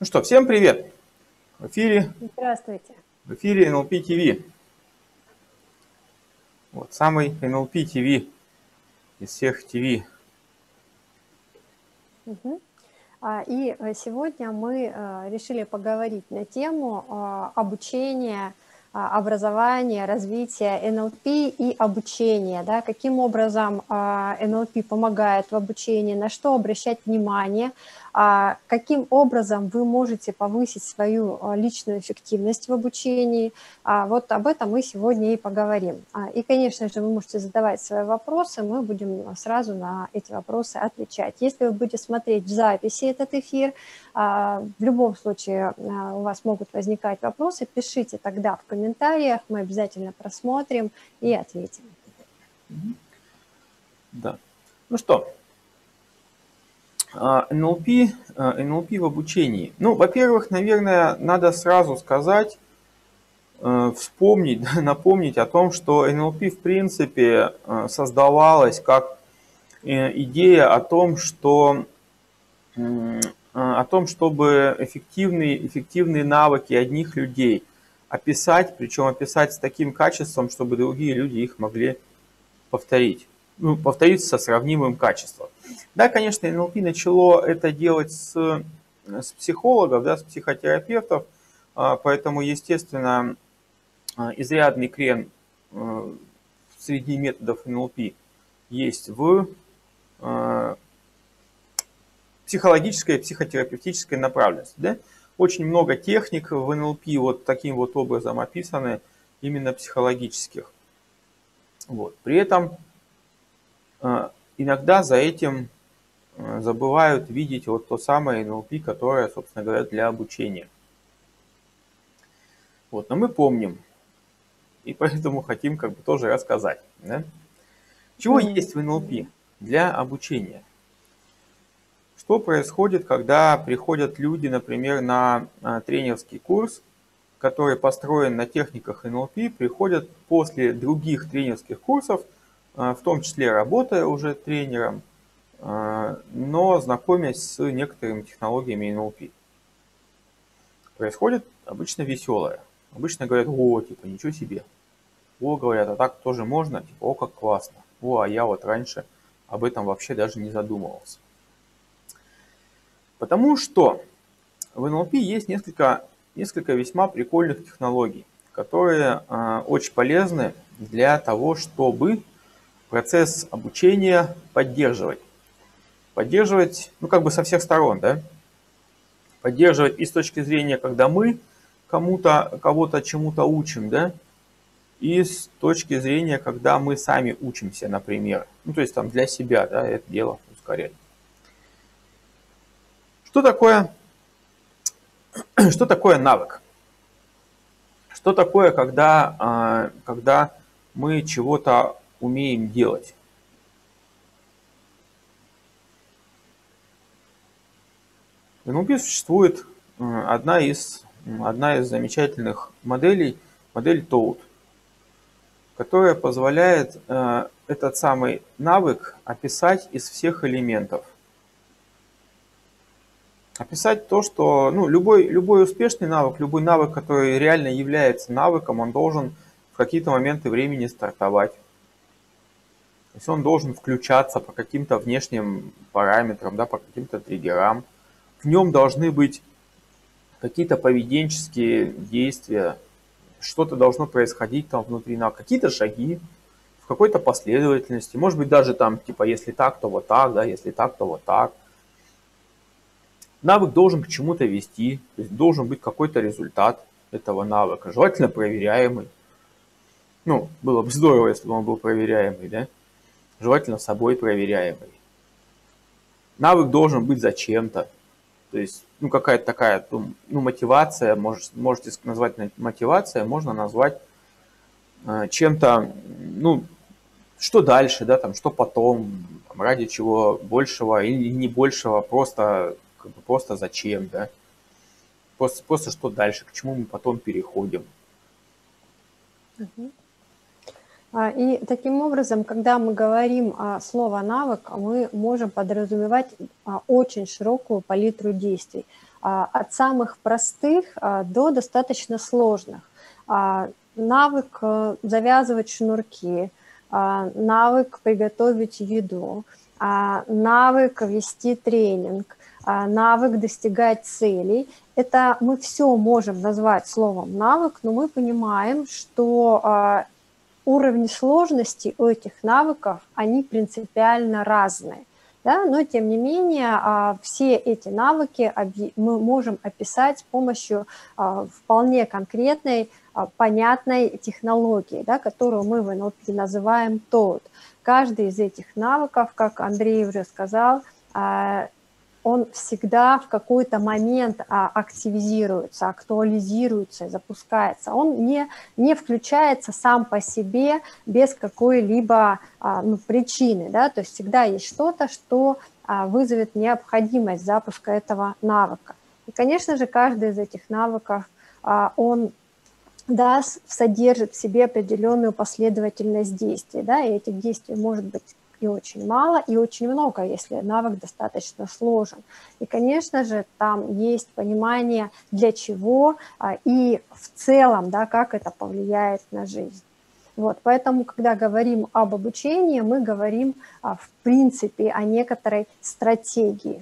Ну что, всем привет! В эфире, Здравствуйте. в эфире NLP TV. Вот, самый NLP TV из всех TV. Мгм. А, И э, сегодня мы э, решили поговорить на тему а, обучения, образования, развития НЛП и обучения. Да? Каким образом НЛП помогает в обучении, на что обращать внимание, каким образом вы можете повысить свою а, личную эффективность в обучении. А, Вот об этом мы сегодня и поговорим. А, И, конечно же, вы можете задавать свои вопросы, мы будем сразу на эти вопросы отвечать. Если вы будете смотреть в записи этот эфир, а, в любом случае а, у вас могут возникать вопросы, пишите тогда в комментариях, мы обязательно просмотрим и ответим. Да. Ну что, а, NLP, а, NLP в обучении. Ну, во-первых, наверное, надо сразу сказать, э, вспомнить, напомнить о том, что NLP в принципе э, создавалась как э, идея о том, что о том, чтобы эффективные, эффективные навыки одних людей описать, причем описать с таким качеством, чтобы другие люди их могли повторить. Ну, повторить со сравнимым качеством. Да, конечно, НЛП начало это делать с, с психологов, да, с психотерапевтов, а, поэтому, естественно, а, изрядный крен а, среди методов НЛП есть в психологической и психотерапевтической направленности. Да? Очень много техник в НЛП вот таким вот образом описаны, именно психологических. Вот. При этом иногда за этим э, забывают видеть вот то самое НЛП, которое, собственно говоря, для обучения. Вот, но мы помним, и поэтому хотим как бы тоже рассказать. Да? Чего есть в НЛП для обучения? Что происходит, когда приходят люди, например, на а, тренерский курс, который построен на техниках НЛП, приходят после других тренерских курсов, а, в том числе работая уже тренером, а, но знакомясь с некоторыми технологиями НЛП. Происходит обычно веселое. Обычно говорят, о, типа, ничего себе. О, говорят, а так тоже можно, типа, о, как классно. О, а я вот раньше об этом вообще даже не задумывался. Потому что в НЛП есть несколько, несколько весьма прикольных технологий, которые э, очень полезны для того, чтобы процесс обучения поддерживать. Поддерживать, ну, как бы со всех сторон, да? Поддерживать и с точки зрения, когда мы кому-то, кого-то чему-то учим, да? И с точки зрения, когда мы сами учимся, например. Ну, то есть там для себя, да, это дело ускорять. Что такое, что такое навык? Что такое, когда, а, когда мы чего-то умеем делать? В NLP существует э, одна из, одна из замечательных моделей, модель Toad, которая позволяет э, этот самый навык описать из всех элементов – описать то, что ну, любой, любой успешный навык, любой навык, который реально является навыком, он должен в какие-то моменты времени стартовать. Есть он должен включаться по каким-то внешним параметрам, да, по каким-то триггерам. В нем должны быть какие-то поведенческие действия, что-то должно происходить там внутри навыка, какие-то шаги в какой-то последовательности. Может быть даже там, типа, если так, то вот так, да, если так, то вот так – Навык должен к чему-то вести, то есть должен быть какой-то результат этого навыка, желательно проверяемый. Ну, было бы здорово, если бы он был проверяемый, да? Желательно собой проверяемый. Навык должен быть зачем-то. То есть, ну, какая-то такая, ну, ну мотивация, может, можете назвать мотивация, можно назвать э, чем-то, ну, что дальше, да, там, что потом, ради чего большего или не большего, просто как бы просто зачем, да? Просто, просто что дальше, к чему мы потом переходим. А, и таким образом, когда мы говорим о слово навык, мы можем подразумевать а, очень широкую палитру действий. от самых простых до достаточно сложных. Навык завязывать шнурки, навык приготовить еду, навык вести тренинг, навык достигать целей. Это мы все можем назвать словом навык, но мы понимаем, что уровни сложности у этих навыков, они принципиально разные. Да? Но, тем не менее, а, все эти навыки мы можем описать с помощью а, вполне конкретной, а, понятной технологии, да, которую мы в NLP называем TOAD. Каждый из этих навыков, как Андрей уже сказал, он всегда в какой-то момент а, активизируется, актуализируется, запускается. Он не, не включается сам по себе без какой-либо а, ну, причины. Да? То есть всегда есть что-то, что а, вызовет необходимость запуска этого навыка. И, конечно же, каждый из этих навыков, он даст, содержит в себе определенную последовательность действий. Да? И этих действий может быть и очень мало, и очень много, если навык достаточно сложен. И, конечно же, там есть понимание, для чего а, и в целом, да, как это повлияет на жизнь. Вот, поэтому, когда говорим об обучении, мы говорим, а, в принципе, о некоторой стратегии.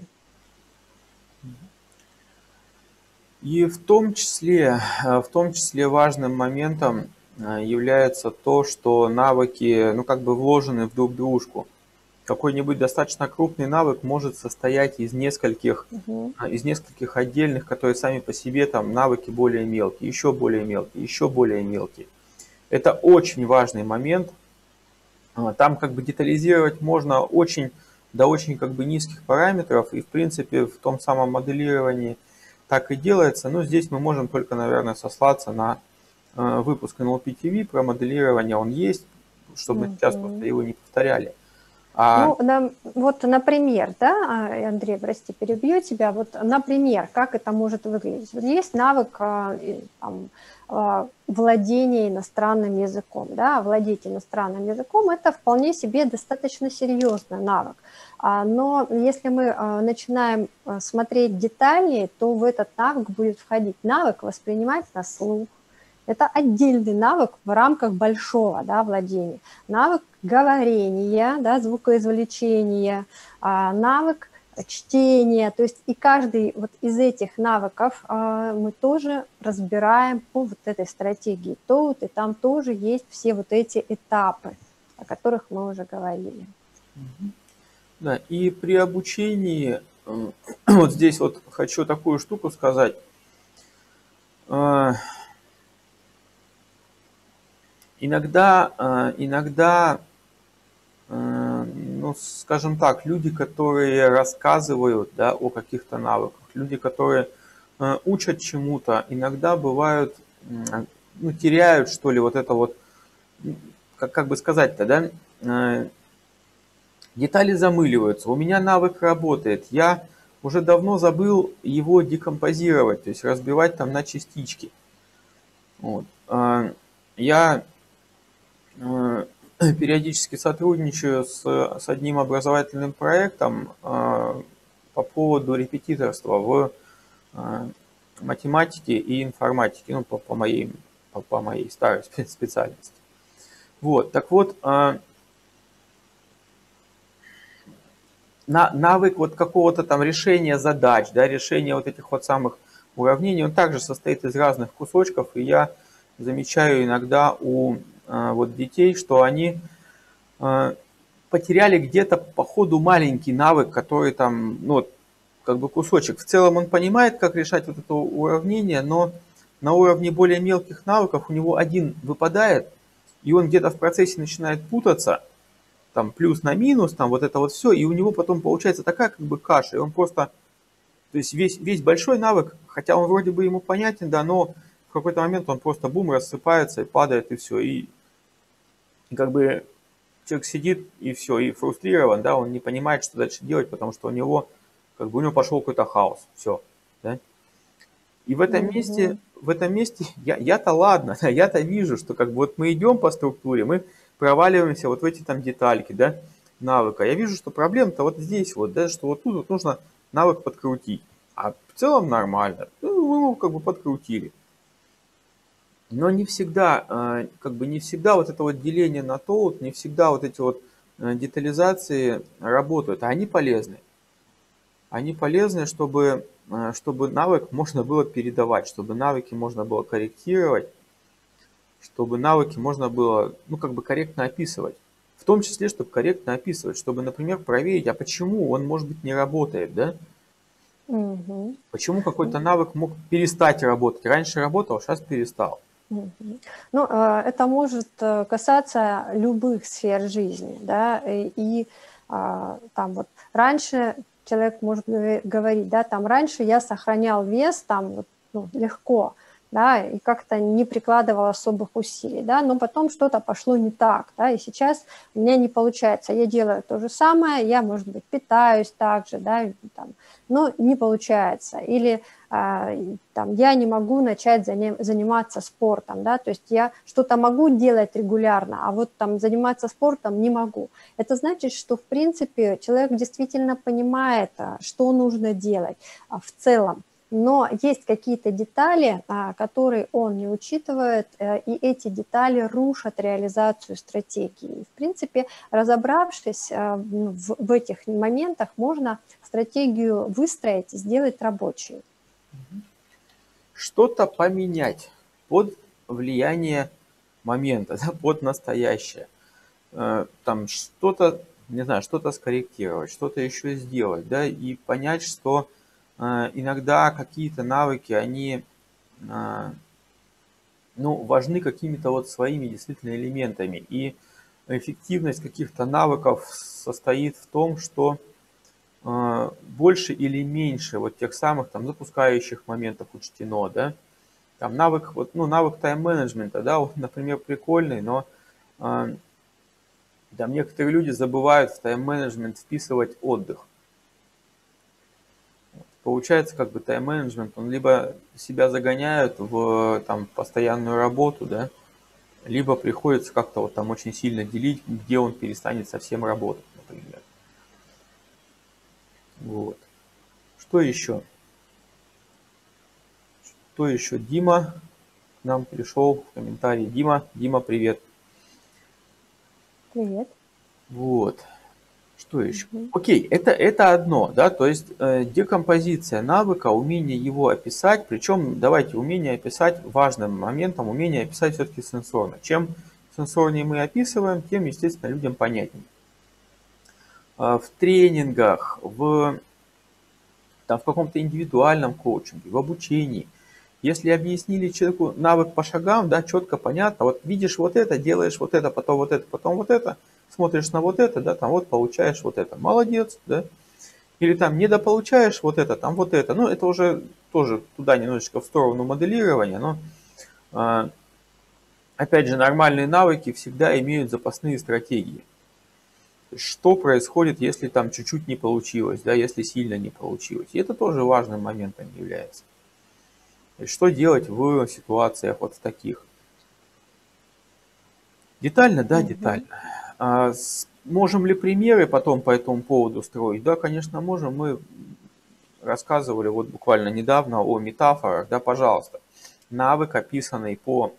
И в том числе, в том числе важным моментом является то, что навыки, ну, как бы вложены в друг дружку. Какой-нибудь достаточно крупный навык может состоять из нескольких, угу. из нескольких отдельных, которые сами по себе там навыки более мелкие, еще более мелкие, еще более мелкие. Это очень важный момент. А, там как бы детализировать можно очень до очень как бы низких параметров, и в принципе в том самом моделировании так и делается. Но здесь мы можем только, наверное, сослаться на Э, выпуск NLP TV про моделирование, он есть, чтобы mm-hmm. сейчас просто его не повторяли. А... Ну, нам, вот, например, да, а, Андрей, прости, перебью тебя, вот, например, как это может выглядеть? Вот есть навык а, там, а, владения иностранным языком, да, владеть иностранным языком – это вполне себе достаточно серьезный навык. Но если мы начинаем смотреть детальнее, то в этот навык будет входить навык воспринимать на слух, это отдельный навык в рамках большого да, владения. Навык говорения, да, звукоизвлечения, а, навык чтения. То есть и каждый вот из этих навыков а, мы тоже разбираем по вот этой стратегии ТОУТ, и там тоже есть все вот эти этапы, о которых мы уже говорили. Да, и при обучении, вот здесь вот хочу такую штуку сказать, а, Иногда, э, иногда, э, ну, скажем так, люди, которые рассказывают да, о каких-то навыках, люди, которые э, учат чему-то, иногда бывают, ну, теряют, что ли, вот это вот, как, как бы сказать-то, да, детали замыливаются. У меня навык работает, я уже давно забыл его декомпозировать, то есть разбивать там на частички. Вот. Я периодически сотрудничаю с, с одним образовательным проектом э, по поводу репетиторства в э, математике и информатике, ну, по, по, моей, по, по моей старой специальности. Вот, так вот, на, навык вот какого-то там решения задач, да, решения вот этих вот самых уравнений, он также состоит из разных кусочков, и я замечаю иногда у вот детей, что они а, потеряли где-то по ходу маленький навык, который там, ну, как бы кусочек. В целом он понимает, как решать вот это уравнение, но на уровне более мелких навыков у него один выпадает, и он где-то в процессе начинает путаться, там плюс на минус, там вот это вот все, и у него потом получается такая как бы каша, и он просто, то есть весь, весь большой навык, хотя он вроде бы ему понятен, да, но в какой-то момент он просто бум рассыпается и падает, и все, и как бы человек сидит и все, и фрустрирован, да, он не понимает, что дальше делать, потому что у него, как бы у него пошел какой-то хаос, все, да. И в этом месте, в этом месте я, я-то ладно, да, я-то вижу, что как бы вот мы идем по структуре, мы проваливаемся вот в эти там детальки, да, навыка. Я вижу, что проблема-то вот здесь вот, да, что вот тут вот нужно навык подкрутить. А в целом нормально. Ну, его как бы подкрутили. Но не всегда, э, как бы не всегда вот это вот деление на то, вот не всегда вот эти вот э, детализации работают, а они полезны. Они полезны, чтобы, э, чтобы навык можно было передавать, чтобы навыки можно было корректировать, чтобы навыки можно было, ну, как бы корректно описывать. В том числе, чтобы корректно описывать, чтобы, например, проверить, а почему он, может быть, не работает, да? Угу. Почему какой-то навык мог перестать работать? Раньше работал, сейчас перестал. Ну, э, это может э, касаться любых сфер жизни, да, и а, там вот раньше человек может говорить, да, там раньше я сохранял вес там вот, ну, легко, да, и как-то не прикладывал особых усилий, да, но потом что-то пошло не так, да, и сейчас у меня не получается, я делаю то же самое, я, может быть, питаюсь так же, да, там, но не получается, или там, я не могу начать заниматься спортом, да, то есть я что-то могу делать регулярно, а вот там заниматься спортом не могу. Это значит, что в принципе человек действительно понимает, а, что нужно делать а, в целом, но есть какие-то детали, которые он не учитывает, э, и эти детали рушат реализацию стратегии. В принципе, разобравшись ну, в этих моментах, можно стратегию выстроить и сделать рабочей что-то поменять под влияние момента, да, под настоящее. Э, там что-то, не знаю, что-то скорректировать, что-то еще сделать, да, и понять, что э, иногда какие-то навыки, они э, ну, важны какими-то вот своими действительно элементами. И эффективность каких-то навыков состоит в том, что больше или меньше вот тех самых там запускающих моментов учтено, да, там навык, вот, ну, навык тайм-менеджмента, да, вот, например, прикольный, но э, там некоторые люди забывают в тайм-менеджмент вписывать отдых. Получается, как бы тайм-менеджмент, он либо себя загоняют в там постоянную работу, да, либо приходится как-то вот там очень сильно делить, где он перестанет совсем работать, например. Вот. Что еще? Что еще? Дима к нам пришел в комментарии. Дима, Дима, привет. Привет. Вот. Что еще? Угу. Окей, это, это одно, да, то есть э, декомпозиция навыка, умение его описать, причем давайте умение описать важным моментом, умение описать все-таки сенсорно. Чем сенсорнее мы описываем, тем, естественно, людям понятнее. А, в тренингах, в, там, в каком-то индивидуальном коучинге, в обучении. Если объяснили человеку навык по шагам, да, четко, понятно, вот видишь вот это, делаешь вот это, потом вот это, потом вот это, смотришь на вот это, да, там вот получаешь вот это, молодец, да. Или там недополучаешь вот это, там вот это. Ну, это уже тоже туда немножечко в сторону моделирования, но э, опять же, нормальные навыки всегда имеют запасные стратегии что происходит, если там чуть-чуть не получилось, да, если сильно не получилось. И это тоже важным моментом является. Что делать в ситуациях вот таких? Детально, да, детально. А можем ли примеры потом по этому поводу строить? Да, конечно, можем. Мы рассказывали вот буквально недавно о метафорах, да, пожалуйста. Навык, описанный по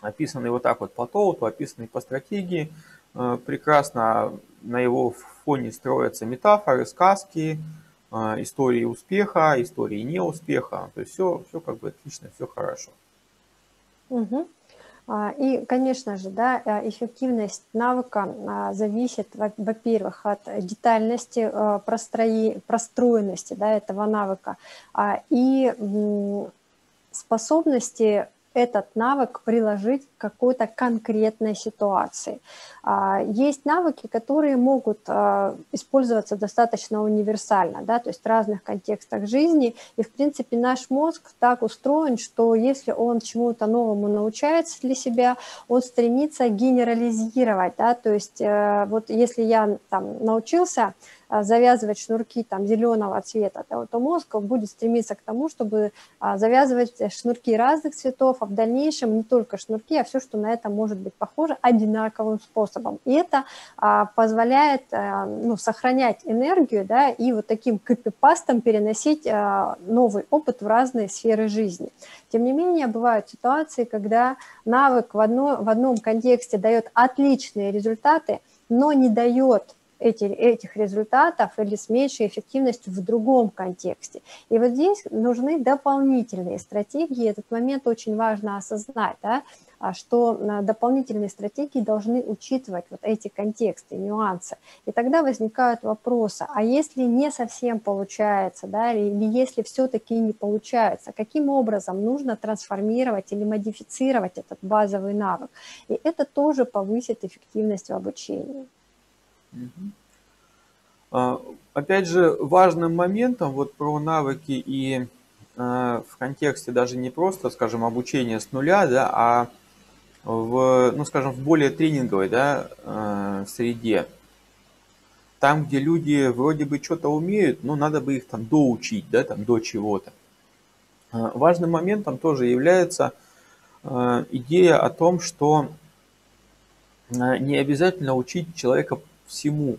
описанный вот так вот по Тоуту, описанный по стратегии, прекрасно на его фоне строятся метафоры, сказки, э, истории успеха, истории неуспеха. То есть все, все как бы отлично, все хорошо. Угу. И, конечно же, да, э, эффективность навыка а, зависит, во-первых, от детальности, прострои, простроенности да, этого навыка а, и способности этот навык приложить к какой-то конкретной ситуации. А, есть навыки, которые могут а, использоваться достаточно универсально, да, то есть в разных контекстах жизни. И, в принципе, наш мозг так устроен, что если он чему-то новому научается для себя, он стремится генерализировать, да, то есть э, вот если я там научился завязывать шнурки там зеленого цвета, то, мозг будет стремиться к тому, чтобы а, завязывать шнурки разных цветов, а в дальнейшем не только шнурки, а все, что на это может быть похоже, одинаковым способом. И это позволяет ну, сохранять энергию да, и вот таким копипастом переносить новый опыт в разные сферы жизни. Тем не менее, бывают ситуации, когда навык в, одно, в одном контексте дает отличные результаты, но не дает эти, этих результатов или с меньшей эффективностью в другом контексте. И вот здесь нужны дополнительные стратегии. Этот момент очень важно осознать, да, а что а, дополнительные стратегии должны учитывать вот эти контексты, нюансы. И тогда возникают вопросы, а если не совсем получается, да, или если все-таки не получается, каким образом нужно трансформировать или модифицировать этот базовый навык? И это тоже повысит эффективность в обучении. А, опять же, важным моментом вот про навыки и а, в контексте даже не просто, скажем, обучения с нуля, да, а в, ну, скажем, в более тренинговой да, а, среде. Там, где люди вроде бы что-то умеют, но надо бы их там доучить, да, там до чего-то. Важным моментом тоже является идея о том, что не обязательно учить человека всему,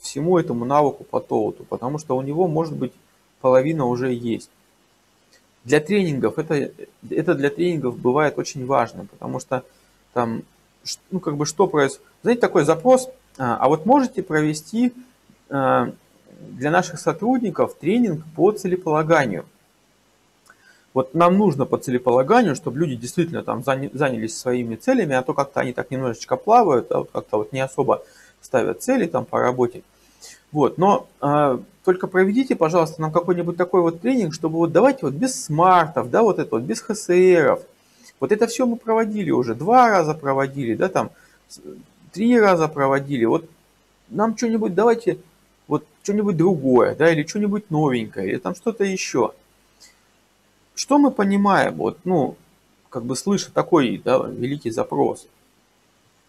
всему этому навыку по толоту, потому что у него может быть половина уже есть. Для тренингов это, это для тренингов бывает очень важно, потому что там, ну как бы что происходит. Знаете, такой запрос, а, а вот можете провести а, для наших сотрудников тренинг по целеполаганию. Вот нам нужно по целеполаганию, чтобы люди действительно там занялись своими целями, а то как-то они так немножечко плавают, а вот как-то вот не особо ставят цели там по работе. Вот, но э, только проведите, пожалуйста, нам какой-нибудь такой вот тренинг, чтобы вот давайте вот без смартов, да, вот это вот, без ХСРов. Вот это все мы проводили уже, два раза проводили, да, там, три раза проводили. Вот нам что-нибудь давайте, вот что-нибудь другое, да, или что-нибудь новенькое, или там что-то еще. Что мы понимаем, вот, ну, как бы слыша такой, да, великий запрос.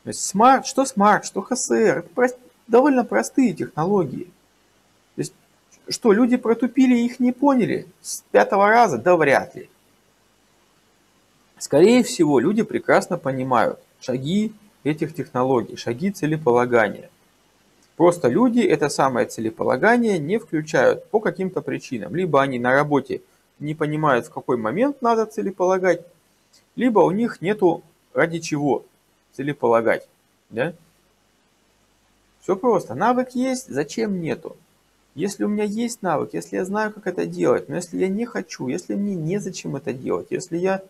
То есть SMART, что SMART, что ХСР, это прост, довольно простые технологии. То есть, что люди протупили и их не поняли с пятого раза? Да вряд ли. Скорее всего, люди прекрасно понимают шаги этих технологий, шаги целеполагания. Просто люди это самое целеполагание не включают по каким-то причинам. Либо они на работе не понимают, в какой момент надо целеполагать, либо у них нету ради чего целеполагать. Да? Все просто. Навык есть, зачем нету? Если у меня есть навык, если я знаю, как это делать, но если я не хочу, если мне незачем это делать, если я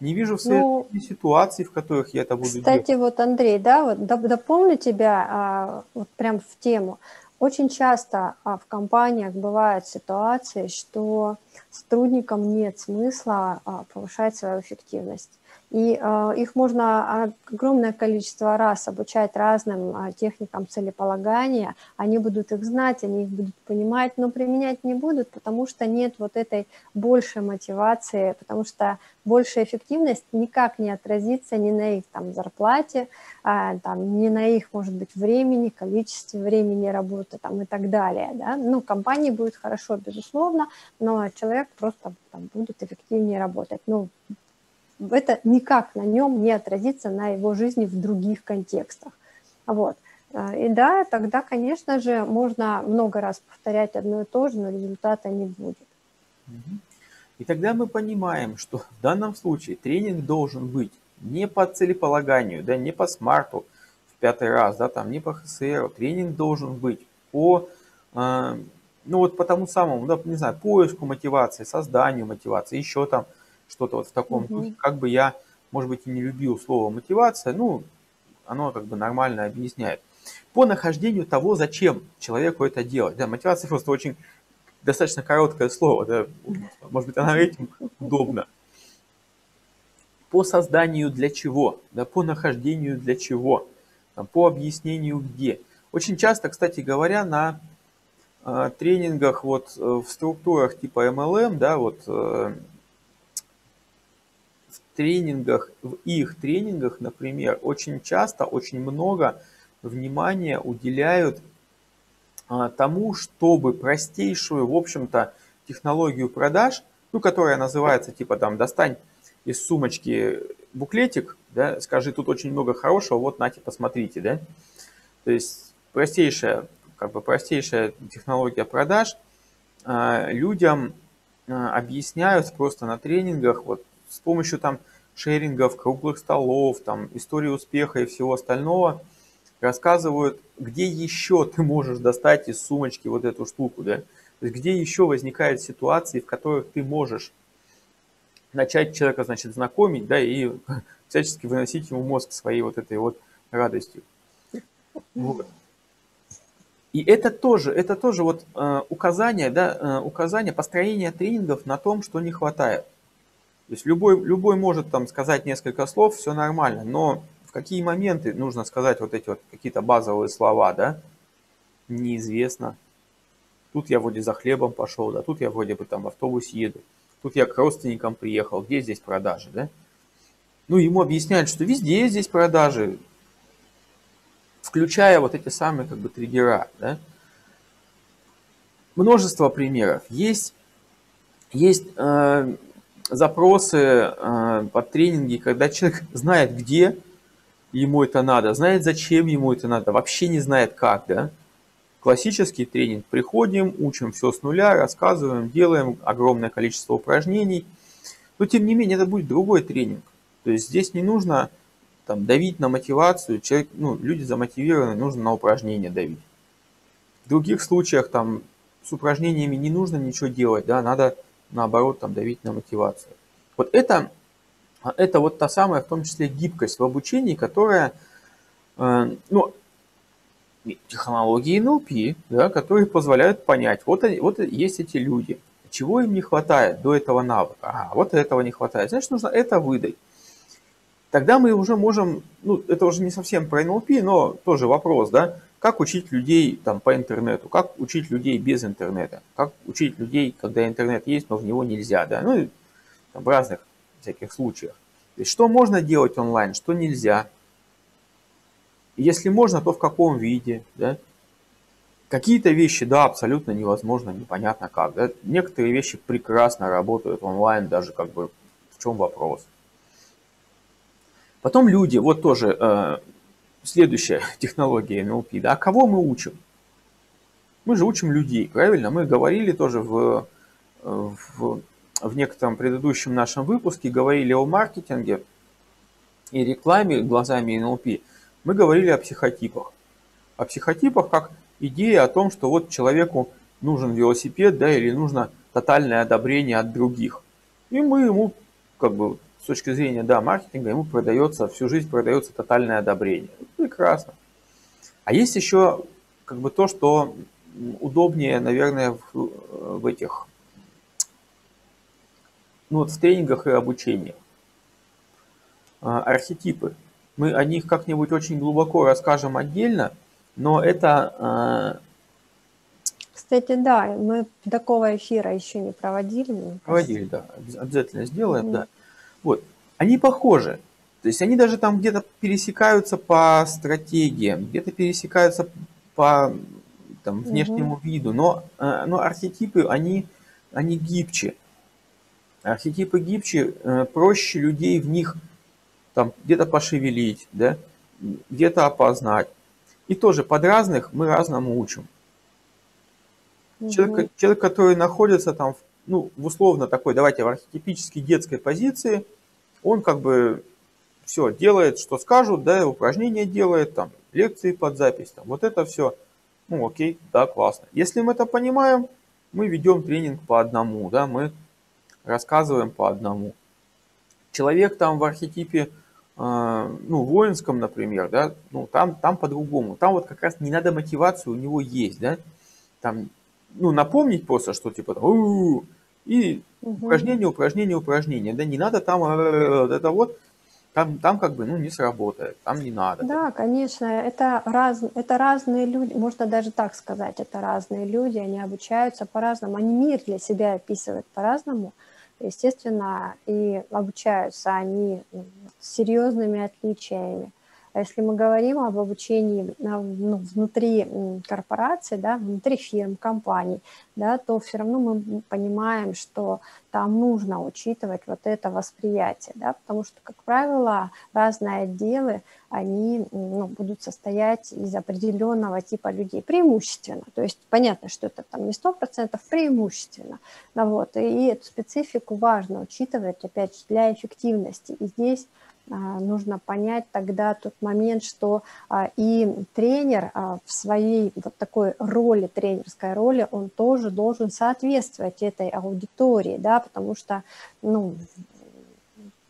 не вижу в своей ну, ситуации, в которых я это буду кстати, делать. Кстати, вот, Андрей, да, вот дополню тебя а, вот прям в тему. Очень часто а, в компаниях бывают ситуации, что сотрудникам нет смысла а, повышать свою эффективность. И э, их можно огромное количество раз обучать разным э, техникам целеполагания, они будут их знать, они их будут понимать, но применять не будут, потому что нет вот этой большей мотивации, потому что большая эффективность никак не отразится ни на их там, зарплате, э, там, ни на их, может быть, времени, количестве времени работы там, и так далее. Да? Ну, компании будет хорошо, безусловно, но человек просто там, будет эффективнее работать. Ну, это никак на нем не отразится на его жизни в других контекстах. Вот. А, и да, тогда, конечно же, можно много раз повторять одно и то же, но результата не будет. И тогда мы понимаем, что в данном случае тренинг должен быть не по целеполаганию, да, не по смарту в пятый раз, да, там, не по ХСР, тренинг должен быть по, э, ну вот по тому самому, да, не знаю, поиску мотивации, созданию мотивации, еще там, что-то вот в таком угу. духе. Как бы я, может быть, и не любил слово мотивация, ну, оно как бы нормально объясняет. По нахождению того, зачем человеку это делать. Да, мотивация просто очень достаточно короткое слово, да, может быть, она этим удобна. По созданию для чего, да, по нахождению для чего, там, по объяснению где. Очень часто, кстати говоря, на э, тренингах вот э, в структурах типа MLM, да, вот э, тренингах, в их тренингах, например, очень часто, очень много внимания уделяют а, тому, чтобы простейшую, в общем-то, технологию продаж, ну, которая называется, типа, там, достань из сумочки буклетик, да, скажи, тут очень много хорошего, вот, нате, посмотрите, да. То есть простейшая, как бы простейшая технология продаж а, людям а, объясняют просто на тренингах, вот, с помощью там шерингов, круглых столов, там, истории успеха и всего остального – рассказывают, где еще ты можешь достать из сумочки вот эту штуку, да, то есть где еще возникают ситуации, в которых ты можешь начать человека, значит, знакомить, да, и всячески выносить ему мозг своей вот этой вот радостью. Вот. И это тоже, это тоже вот э, указание, да, э, указание построения тренингов на том, что не хватает. То есть любой, любой может там сказать несколько слов, все нормально, но в какие моменты нужно сказать вот эти вот какие-то базовые слова, да, неизвестно. Тут я вроде за хлебом пошел, да, тут я вроде бы там в автобус еду, тут я к родственникам приехал, где здесь продажи, да. Ну, ему объясняют, что везде здесь продажи, включая вот эти самые как бы триггера, да. Множество примеров. Есть, есть э, запросы э, под тренинги, когда человек знает где, ему это надо, знает, зачем ему это надо, вообще не знает как, да. Классический тренинг. Приходим, учим все с нуля, рассказываем, делаем огромное количество упражнений. Но тем не менее, это будет другой тренинг. То есть здесь не нужно там, давить на мотивацию. Человек, ну, люди замотивированы, нужно на упражнения давить. В других случаях там с упражнениями не нужно ничего делать, да, надо наоборот там давить на мотивацию. Вот это это вот та самая, в том числе, гибкость в обучении, которая, э, ну, технологии NLP, да, которые позволяют понять, вот, они, вот есть эти люди, чего им не хватает до этого навыка. Ага, вот этого не хватает, значит, нужно это выдать. Тогда мы уже можем, ну, это уже не совсем про NLP, но тоже вопрос, да, как учить людей там по интернету, как учить людей без интернета, как учить людей, когда интернет есть, но в него нельзя, да, ну, там, в разных всяких случаях. То есть, что можно делать онлайн, что нельзя. Если можно, то в каком виде. Да? Какие-то вещи, да, абсолютно невозможно, непонятно как. Да? Некоторые вещи прекрасно работают онлайн, даже как бы в чем вопрос. Потом люди, вот тоже э, следующая технология NLP, да, а кого мы учим? Мы же учим людей, правильно? Мы говорили тоже в, э, в в некотором предыдущем нашем выпуске говорили о маркетинге и рекламе глазами НЛП, мы говорили о психотипах. О психотипах как идея о том, что вот человеку нужен велосипед, да, или нужно тотальное одобрение от других. И мы ему, как бы, с точки зрения, да, маркетинга, ему продается, всю жизнь продается тотальное одобрение. Прекрасно. А есть еще, как бы, то, что удобнее, наверное, в, в этих ну, вот в тренингах и обучении. А, архетипы. Мы о них как-нибудь очень глубоко расскажем отдельно, но это... А, Кстати, да, мы такого эфира еще не проводили. Проводили, да, обязательно сделаем, mm да. Вот, они похожи. То есть они даже там где-то пересекаются по стратегиям, где-то пересекаются по там, внешнему угу. виду, но, а, но архетипы, они, они гибче. Архетипы гибче, э, проще людей в них там где-то пошевелить, да, где-то опознать. И тоже под разных мы разному учим. Угу. Человек, человек, который находится там, ну, в условно такой, давайте, в архетипической детской позиции, он как бы все делает, что скажут, да, упражнения делает, там, лекции под запись, там, вот это все, ну, окей, да, классно. Если мы это понимаем, мы ведем тренинг по одному, да, мы рассказываем по одному. Человек там в архетипе, э, ну, воинском, например, да, ну, там, там по-другому. Там вот как раз не надо мотивацию, у него есть, да. Там, ну, напомнить просто, что типа, и угу. упражнение, упражнение, упражнение, да, не надо там вот это вот, там, там как бы, ну, не сработает, там не надо. Да, конечно, это, раз, это разные люди, можно даже так сказать, это разные люди, они обучаются по-разному, они мир для себя описывают по-разному, естественно, и обучаются они с серьезными отличиями. А если мы говорим об обучении ну, внутри корпорации, да, внутри фирм, компаний, да, то все равно мы понимаем, что там нужно учитывать вот это восприятие, да, потому что, как правило, разные отделы, они ну, будут состоять из определенного типа людей преимущественно. То есть понятно, что это там не сто процентов преимущественно. Ну, вот, и эту специфику важно учитывать, опять же, для эффективности. И здесь а, нужно понять тогда тот момент, что а, и тренер а, в своей вот такой роли, тренерской роли, он тоже должен соответствовать этой аудитории, да, потому что, ну,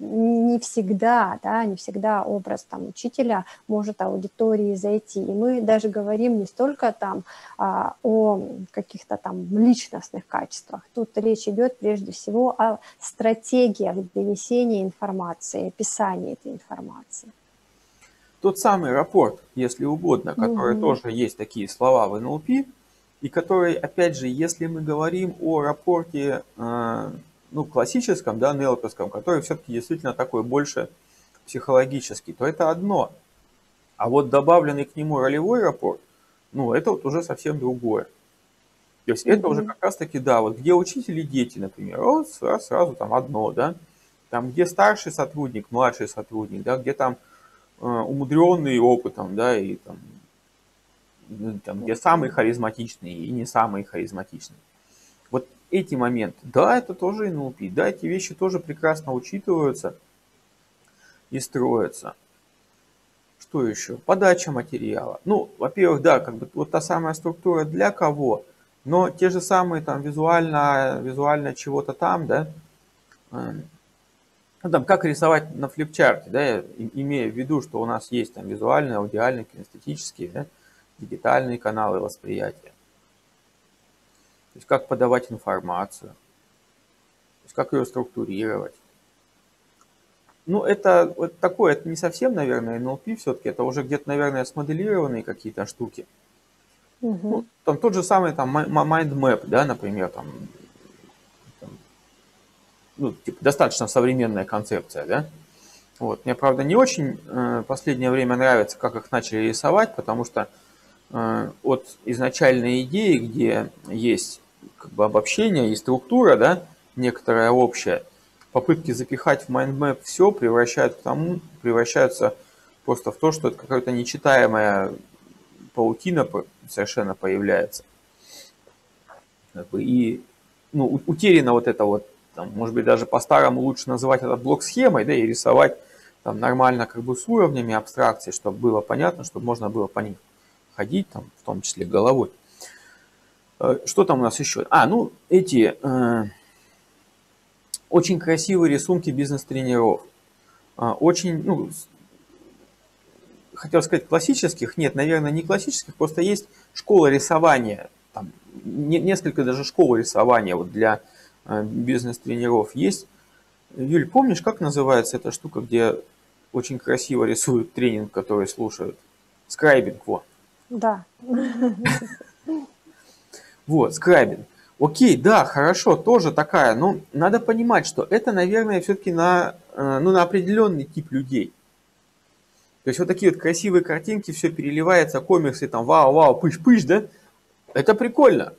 не всегда, да, не всегда образ там учителя может аудитории зайти. И мы даже говорим не столько там а, о каких-то там личностных качествах. Тут речь идет прежде всего о стратегиях донесения информации, описания этой информации. Тот самый рапорт, если угодно, который угу. тоже есть такие слова в НЛП, и который, опять же, если мы говорим о рапорте э, ну, классическом, да, нелповском, который все-таки действительно такой больше психологический, то это одно. А вот добавленный к нему ролевой рапорт, ну, это вот уже совсем другое. То есть это уже как раз-таки, да, вот где учитель и дети, например, вот сразу, сразу там одно, да, там где старший сотрудник, младший сотрудник, да, где там э, умудренный опытом, да, и там, там, где самый харизматичный и не самый харизматичный эти моменты. Да, это тоже NLP, да, эти вещи тоже прекрасно учитываются и строятся. Что еще? Подача материала. Ну, во-первых, да, как бы вот та самая структура для кого, но те же самые там визуально, визуально чего-то там, да, эм, ну, там, как рисовать на флипчарте, да, имея в виду, что у нас есть там визуальные, аудиальные, кинестетические, да, дигитальные каналы восприятия. То есть как подавать информацию, то есть как ее структурировать. Ну, это вот такое, это не совсем, наверное, NLP все-таки, это уже где-то, наверное, смоделированные какие-то штуки. Угу. Ну, там тот же самый там mind map, да, например, там, там ну, типа, достаточно современная концепция, да. Вот. Мне, правда, не очень э, последнее время нравится, как их начали рисовать, потому что от изначальной идеи, где есть как бы обобщение и структура, да, некоторая общая, попытки запихать в mindmap все превращают к тому, превращаются просто в то, что это какая-то нечитаемая паутина совершенно появляется. И ну, утеряно вот это вот, там, может быть, даже по-старому лучше называть это блок схемой, да, и рисовать там нормально как бы с уровнями абстракции, чтобы было понятно, чтобы можно было по ним ходить, там, в том числе головой. Э, что там у нас еще? А, ну, эти э, очень красивые рисунки бизнес-тренеров. Э, очень, ну, хотел сказать классических, нет, наверное, не классических, просто есть школа рисования, там, не, несколько даже школ рисования вот для э, бизнес-тренеров есть. Юль, помнишь, как называется эта штука, где очень красиво рисуют тренинг, который слушают? Скрайбинг, вот. Да. Вот, скрабинг. Окей, да, хорошо, тоже такая. Но надо понимать, что это, наверное, все-таки на, э, ну, на определенный тип людей. То есть вот такие вот красивые картинки, все переливается, комиксы, там, вау-вау, пыш-пыш, да? Это прикольно.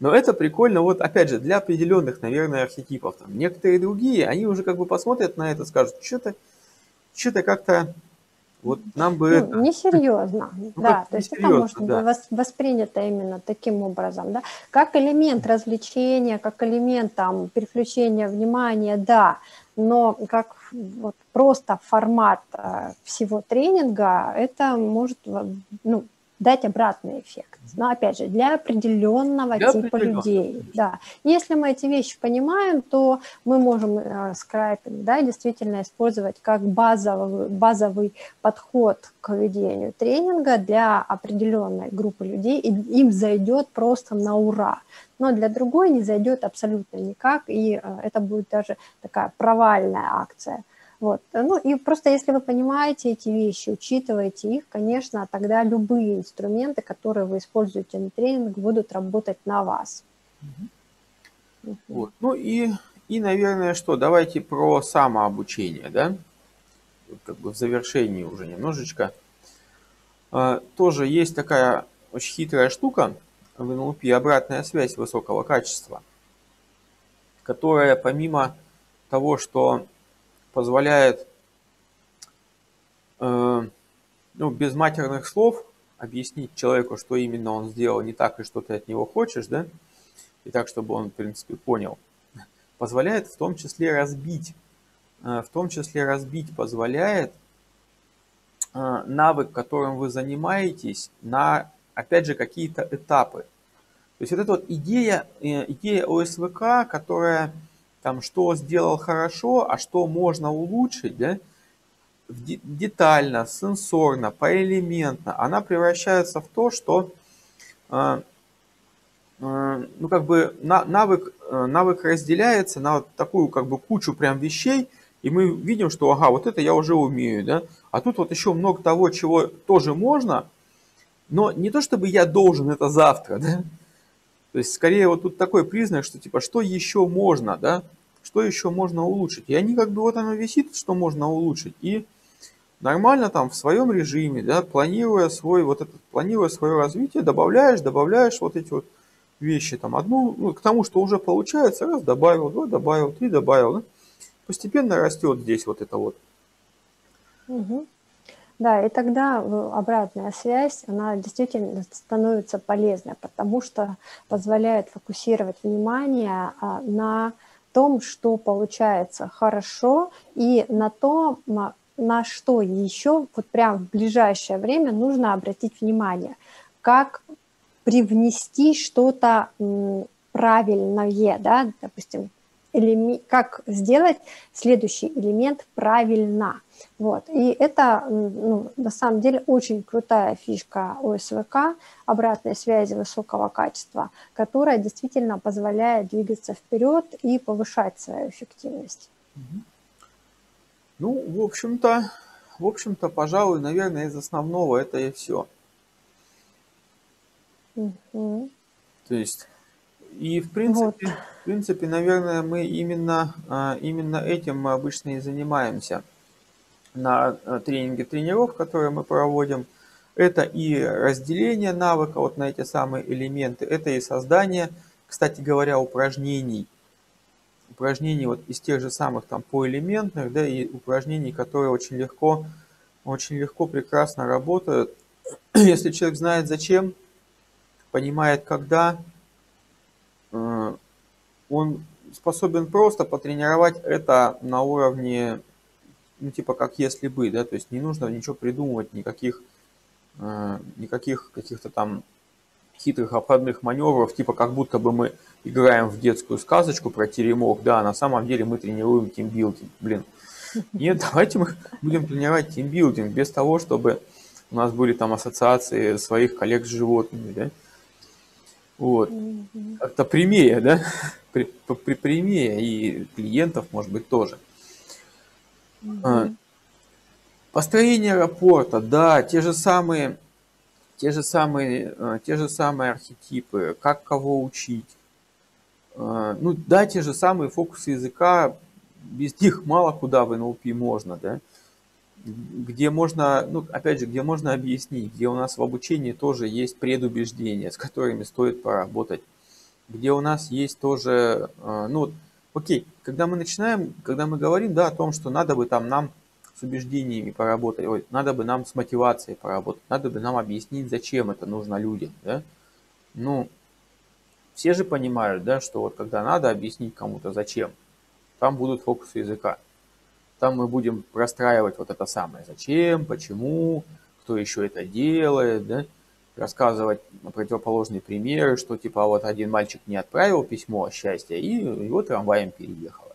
Но это прикольно, вот опять же, для определенных, наверное, архетипов. Там, некоторые другие, они уже как бы посмотрят на это, скажут, что-то что-то как-то вот нам бы ну, это... Несерьезно, ну, да, то есть это может да. быть воспринято именно таким образом, да, как элемент развлечения, как элемент там переключения внимания, да, но как вот просто формат э, всего тренинга, это может ну, дать обратный эффект. Но опять же, для определенного для типа людей. Да. Если мы эти вещи понимаем, то мы можем э, скрайпинг да, действительно использовать как базовый, базовый подход к ведению тренинга для определенной группы людей, и им зайдет просто на ура. Но для другой не зайдет абсолютно никак, и э, это будет даже такая провальная акция. Вот. Ну и просто если вы понимаете эти вещи, учитываете их, конечно, тогда любые инструменты, которые вы используете на тренинг, будут работать на вас. Вот. Ну и, и, наверное, что, давайте про самообучение, да? как бы в завершении уже немножечко. А, тоже есть такая очень хитрая штука в НЛП, обратная связь высокого качества, которая помимо того, что позволяет э, ну, без матерных слов объяснить человеку, что именно он сделал не так и что ты от него хочешь, да, и так, чтобы он, в принципе, понял, позволяет в том числе разбить, э, в том числе разбить позволяет э, навык, которым вы занимаетесь, на, опять же, какие-то этапы. То есть вот эта вот идея, э, идея ОСВК, которая там что сделал хорошо, а что можно улучшить, да, детально, сенсорно, поэлементно, она превращается в то, что э, э, ну, как бы навык, э, навык разделяется на вот такую как бы кучу прям вещей, и мы видим, что ага, вот это я уже умею, да, а тут вот еще много того, чего тоже можно, но не то чтобы я должен это завтра, да, то есть скорее вот тут такой признак, что типа что еще можно, да, что еще можно улучшить. И они как бы вот оно висит, что можно улучшить, и нормально там в своем режиме, да, планируя свой вот этот, планируя свое развитие, добавляешь, добавляешь вот эти вот вещи, там одну, ну, к тому, что уже получается, раз добавил, два добавил, три добавил, да? постепенно растет здесь вот это вот. Угу. Да, и тогда обратная связь, она действительно становится полезной, потому что позволяет фокусировать внимание а, на том, что получается хорошо, и на том, на что еще вот прям в ближайшее время нужно обратить внимание, как привнести что-то правильное, да, допустим, элемент, как сделать следующий элемент правильно. Вот. И это ну, на самом деле очень крутая фишка ОСВК, обратной связи высокого качества, которая действительно позволяет двигаться вперед и повышать свою эффективность. Ну, в общем-то, в общем-то, пожалуй, наверное, из основного это и все. Угу. То есть, и в принципе, вот. в принципе, наверное, мы именно, а, именно этим мы обычно и занимаемся на а, тренинге тренеров, которые мы проводим. Это и разделение навыка вот на эти самые элементы, это и создание, кстати говоря, упражнений – упражнений вот из тех же самых там поэлементных, да, и упражнений, которые очень легко, очень легко, прекрасно работают. Если человек знает зачем, понимает когда, он способен просто потренировать это на уровне, ну, типа, как если бы, да, то есть не нужно ничего придумывать, никаких, э, никаких каких-то там хитрых обходных маневров, типа как будто бы мы играем в детскую сказочку про теремок, да, на самом деле мы тренируем тимбилдинг, блин. Нет, давайте мы будем тренировать тимбилдинг без того, чтобы у нас были там ассоциации своих коллег с животными, да. Вот. Как-то прямее, да, при, при, прямее, и клиентов, может быть, тоже. А, построение аэропорта, да, те же самые те же самые, э, те же самые архетипы, как кого учить. Э, ну да, те же самые фокусы языка, без них мало куда в НЛП можно, да. Где можно, ну опять же, где можно объяснить, где у нас в обучении тоже есть предубеждения, с которыми стоит поработать. Где у нас есть тоже, э, ну окей, когда мы начинаем, когда мы говорим, да, о том, что надо бы там нам с убеждениями поработать, ой, надо бы нам с мотивацией поработать, надо бы нам объяснить, зачем это нужно людям, да? Ну, все же понимают, да, что вот когда надо объяснить кому-то зачем, там будут фокусы языка. Там мы будем простраивать вот это самое, зачем, почему, кто еще это делает, да, рассказывать противоположные примеры, что типа вот один мальчик не отправил письмо о счастье, и его трамваем переехало,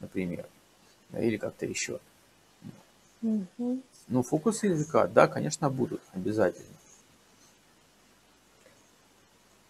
например, или как-то еще. Угу. Ну, фокусы языка, да, конечно, будут обязательно.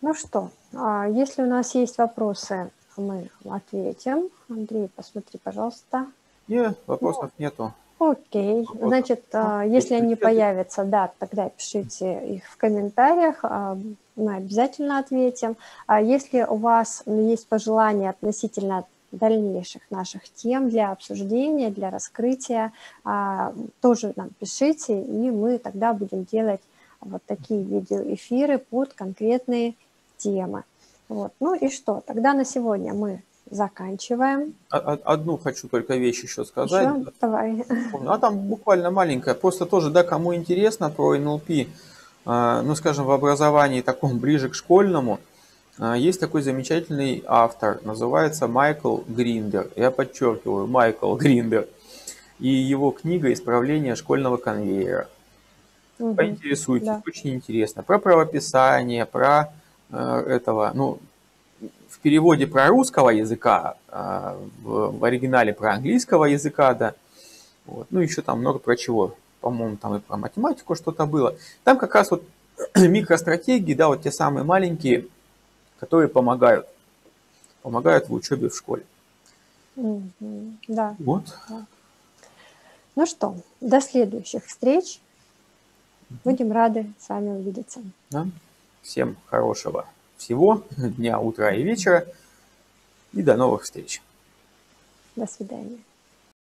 Ну что, а если у нас есть вопросы, мы ответим. Андрей, посмотри, пожалуйста. Нет, вопросов ну, нету. Окей, вопросов. значит, ну, если они появятся, да, тогда пишите их в комментариях, а, мы обязательно ответим. А если у вас есть пожелания относительно дальнейших наших тем для обсуждения, для раскрытия, а, тоже нам пишите, и мы тогда будем делать вот такие видеоэфиры под конкретные темы. Вот. Ну и что? Тогда на сегодня мы заканчиваем. Одну хочу только вещь еще сказать. Еще? Давай. А там буквально маленькая. Просто тоже, да, кому интересно про НЛП, а, ну, скажем, в образовании таком ближе к школьному, а, есть такой замечательный автор, называется Майкл Гриндер. Я подчеркиваю, Майкл Гриндер. И его книга «Исправление школьного конвейера». Угу. Поинтересуйтесь, да. очень интересно. Про правописание, про э, этого, ну, в переводе про русского языка, э, в, в оригинале про английского языка, да. Вот. Ну, еще там много про чего. По-моему, там и про математику что-то было. Там как раз вот микростратегии, да, вот те самые маленькие, которые помогают. Помогают в учебе в школе. Да. Вот. Да. Ну что, до следующих встреч. Будем рады с вами увидеться. Да. Всем хорошего всего, дня, утра и вечера. И до новых встреч. До свидания.